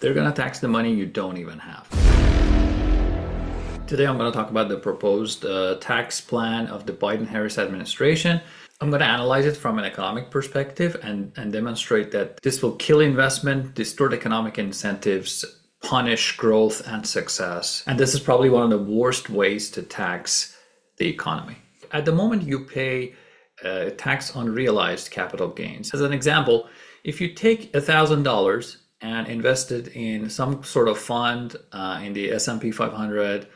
they're going to tax the money you don't even have. Today, I'm going to talk about the proposed uh, tax plan of the Biden Harris administration. I'm going to analyze it from an economic perspective and, and demonstrate that this will kill investment, distort economic incentives, punish growth and success. And this is probably one of the worst ways to tax the economy. At the moment, you pay uh, tax on realized capital gains. As an example, if you take $1,000 and invested in some sort of fund uh, in the S&P 500,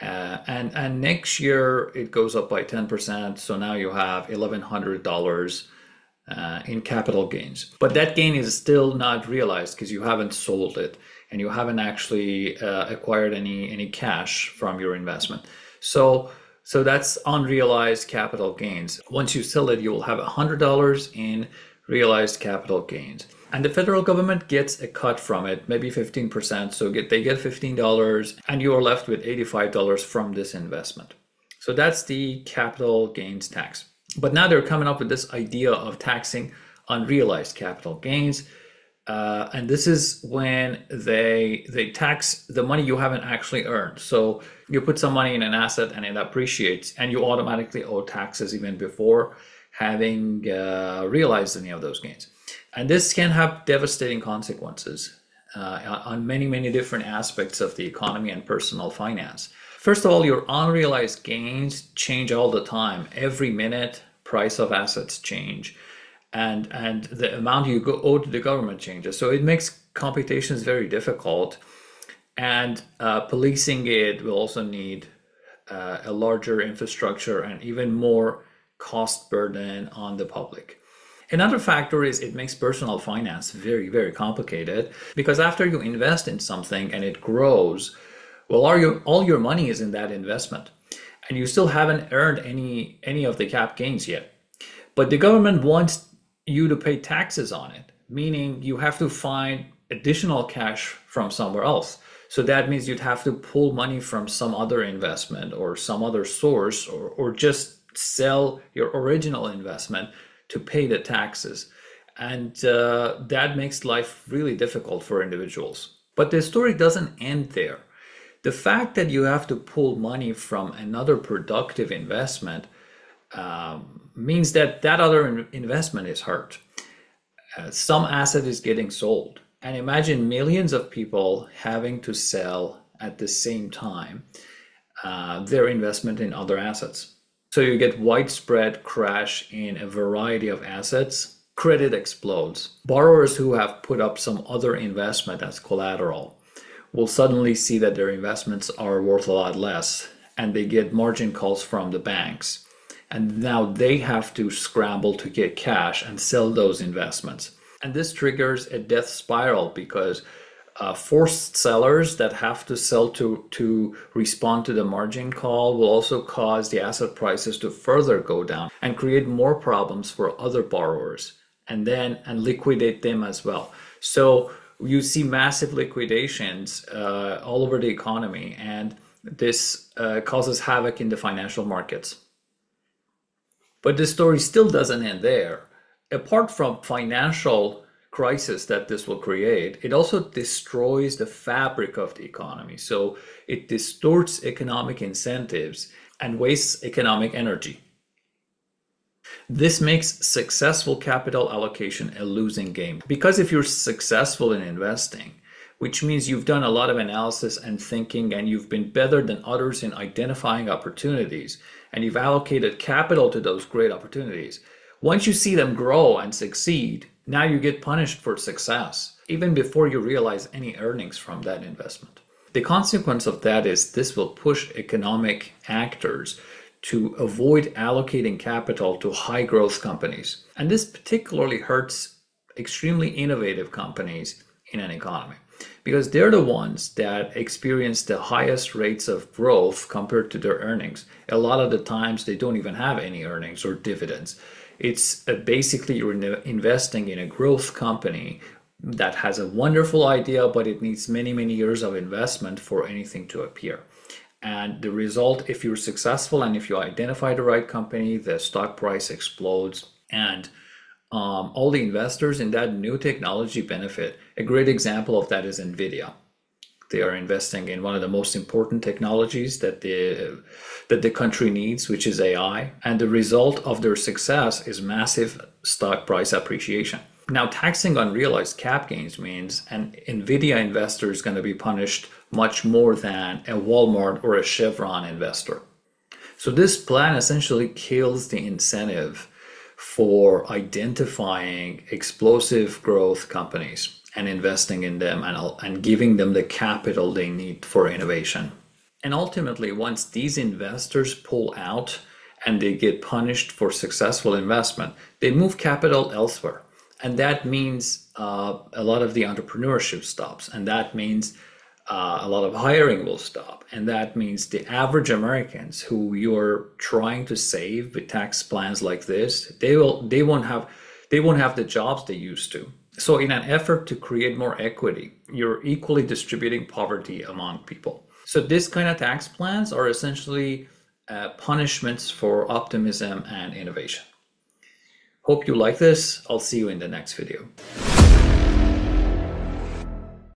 uh, and and next year it goes up by 10%. So now you have $1,100 uh, in capital gains. But that gain is still not realized because you haven't sold it and you haven't actually uh, acquired any any cash from your investment. So so that's unrealized capital gains. Once you sell it, you will have $100 in realized capital gains and the federal government gets a cut from it, maybe 15%. So get, they get $15 and you are left with $85 from this investment. So that's the capital gains tax. But now they're coming up with this idea of taxing unrealized capital gains. Uh, and this is when they they tax the money you haven't actually earned. So you put some money in an asset and it appreciates, and you automatically owe taxes even before having uh, realized any of those gains. And this can have devastating consequences uh, on many, many different aspects of the economy and personal finance. First of all, your unrealized gains change all the time. Every minute, price of assets change, and and the amount you go, owe to the government changes. So it makes computations very difficult, and uh, policing it will also need uh, a larger infrastructure and even more cost burden on the public. Another factor is it makes personal finance very, very complicated because after you invest in something and it grows, well, all your, all your money is in that investment and you still haven't earned any, any of the cap gains yet. But the government wants you to pay taxes on it, meaning you have to find additional cash from somewhere else. So that means you'd have to pull money from some other investment or some other source or, or just sell your original investment to pay the taxes. And uh, that makes life really difficult for individuals. But the story doesn't end there. The fact that you have to pull money from another productive investment um, means that that other investment is hurt. Uh, some asset is getting sold. And imagine millions of people having to sell at the same time uh, their investment in other assets. So you get widespread crash in a variety of assets. Credit explodes. Borrowers who have put up some other investment as collateral will suddenly see that their investments are worth a lot less and they get margin calls from the banks. And now they have to scramble to get cash and sell those investments. And this triggers a death spiral because uh, forced sellers that have to sell to to respond to the margin call will also cause the asset prices to further go down and create more problems for other borrowers and then and liquidate them as well. So you see massive liquidations uh, all over the economy and this uh, causes havoc in the financial markets. But the story still doesn't end there. Apart from financial crisis that this will create, it also destroys the fabric of the economy. So it distorts economic incentives and wastes economic energy. This makes successful capital allocation a losing game. Because if you're successful in investing, which means you've done a lot of analysis and thinking and you've been better than others in identifying opportunities and you've allocated capital to those great opportunities. Once you see them grow and succeed, now you get punished for success, even before you realize any earnings from that investment. The consequence of that is this will push economic actors to avoid allocating capital to high growth companies. And this particularly hurts extremely innovative companies in an economy because they're the ones that experience the highest rates of growth compared to their earnings. A lot of the times they don't even have any earnings or dividends. It's uh, basically you're investing in a growth company that has a wonderful idea, but it needs many, many years of investment for anything to appear. And the result, if you're successful and if you identify the right company, the stock price explodes and um, all the investors in that new technology benefit. A great example of that is NVIDIA. They are investing in one of the most important technologies that the that the country needs, which is AI, and the result of their success is massive stock price appreciation. Now, taxing unrealized cap gains means an NVIDIA investor is going to be punished much more than a Walmart or a Chevron investor. So, this plan essentially kills the incentive for identifying explosive growth companies and investing in them and, and giving them the capital they need for innovation. And ultimately, once these investors pull out and they get punished for successful investment, they move capital elsewhere. And that means uh, a lot of the entrepreneurship stops. And that means uh, a lot of hiring will stop. And that means the average Americans who you're trying to save with tax plans like this, they will they won't have they won't have the jobs they used to. So in an effort to create more equity, you're equally distributing poverty among people. So this kind of tax plans are essentially uh, punishments for optimism and innovation. Hope you like this. I'll see you in the next video.